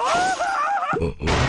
Oh! Mm-hmm.